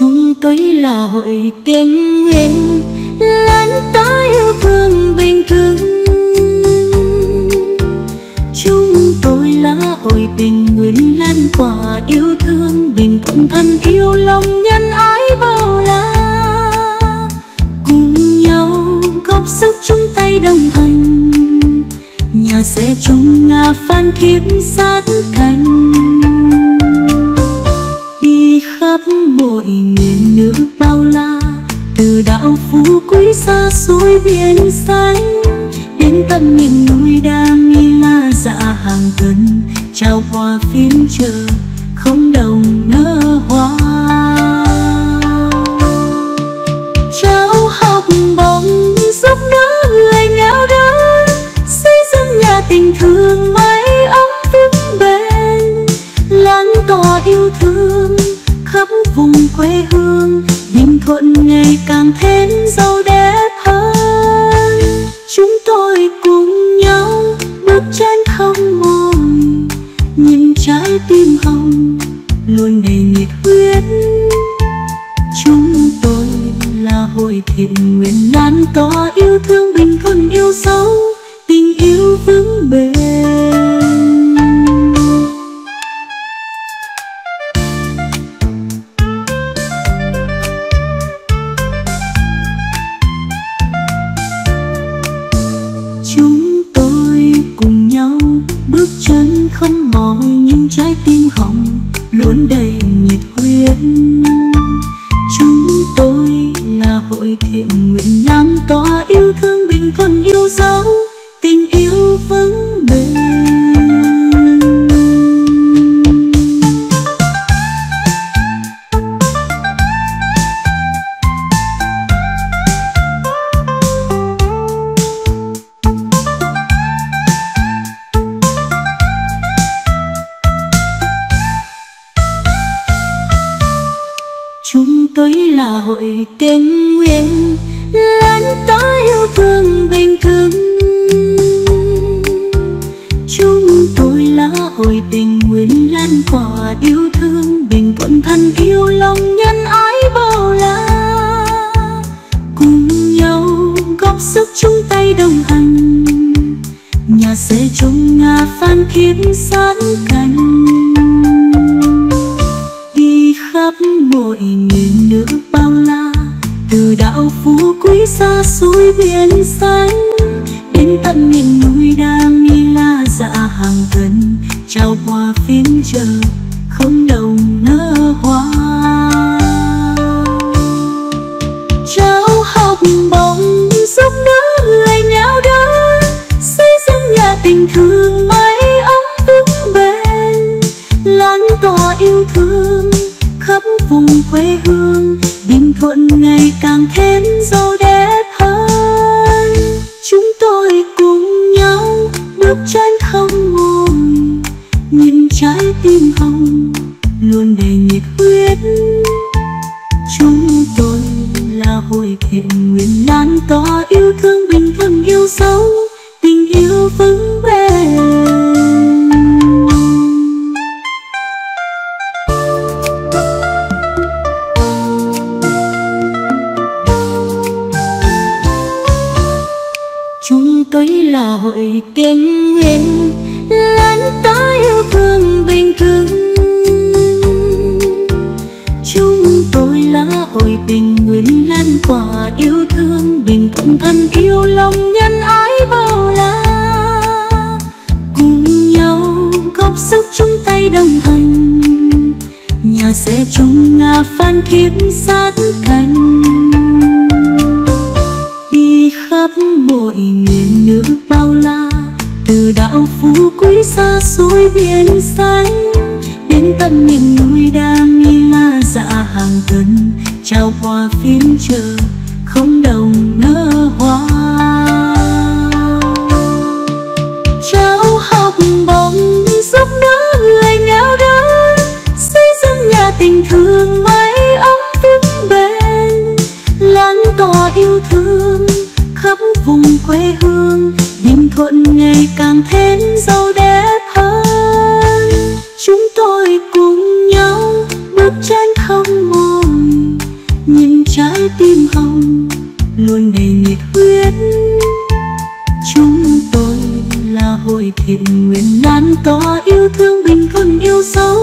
Chúng tôi là hội tiếng nguyện lan tỏa yêu thương bình thường. Chúng tôi là hội tình nguyện lan tỏa yêu thương, bình thuận thân yêu lòng nhân ái bao la. Cùng nhau góp sức chung tay đồng hành, nhà sẽ chung nga phan kiếm sát cánh bao la, từ đảo phú quý xa xôi biển xanh. Đến tận miền núi đang nghi la dạ hàng tuần, trao hoa phiên chờ không đồng nở hoa. Trao học bổng giúp đỡ người nghèo đớn xây dựng nhà tình thương mái ấm vững bền. Lan tỏa yêu thương khắp vùng quê hương thuận ngày càng thêm giàu đẹp hơn. Chúng tôi cùng nhau bước trên không mỏi nhìn trái tim hồng, luôn đầy nhiệt huyết. Chúng tôi là hội thiện nguyện lan tỏa yêu thương bình thuận, yêu dấu chúng tôi cùng nhau bước chân không mỏi nhưng trái tim hồng luôn đầy nhiệt huyết. Chúng tôi là hội thiện nguyện lan tỏa yêu thương bình thân yêu dấu. Tôi là hội tình nguyện lan tỏa yêu thương bình thường. Chúng tôi là hội tình nguyện lan tỏa yêu thương, bình thuận thân yêu lòng nhân ái bao la. Cùng nhau góp sức chung tay đồng hành, nhà xây chung nga phan thiết sẵn cảnh đi khắp mọi miền xa suối biển xanh. Đến tận miền núi Damila nghi la dạ hàng gần trao qua phiên chờ không đồng nở hoa. Trao học bóng giúp đỡ người nhau đớn xây dựng nhà tình thương mái ấm vững bền. Lan tỏa yêu thương khắp vùng quê hương. Bình thuận ngày càng thêm chân không nhìn trái tim hồng luôn đầy nhiệt huyết. Chúng tôi là hội thiện nguyện lan tỏa tôi là hội tiếng nguyện lan tỏa yêu thương bình thường. Chúng tôi là hội tình nguyện lan tỏa yêu thương, bình thuận thân yêu lòng nhân ái bao la. Cùng nhau góp sức chung tay đồng hành, nhà sẽ chung nga phan kiếm sát cánh. Phú xa xôi biển xanh, đến tận miền núi đang nghi la dạ hàng tuần, trao qua phiên chờ không đồng nở hoa. Trao học bóng giúp đỡ người nghèo đớn xây dựng nhà tình thương mái ấm vững bền. Lan tỏa yêu thương khắp vùng quê hương bình thuận ngày càng thêm giàu đẹp. tim hồng luôn đầy nhiệt huyết chúng tôi là hội thiện nguyện lan tỏa yêu thương bình quân yêu sâu.